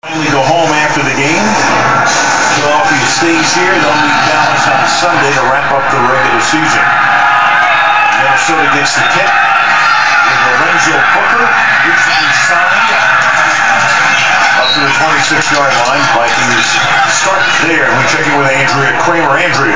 Finally go home after the game. Philadelphia stays here. They'll meet Dallas on Sunday to wrap up the regular season. Minnesota gets the kick. with Lorenzo Booker recently signed up to the 26-yard line. Vikings start there. We check in with Andrea Kramer. Andrea.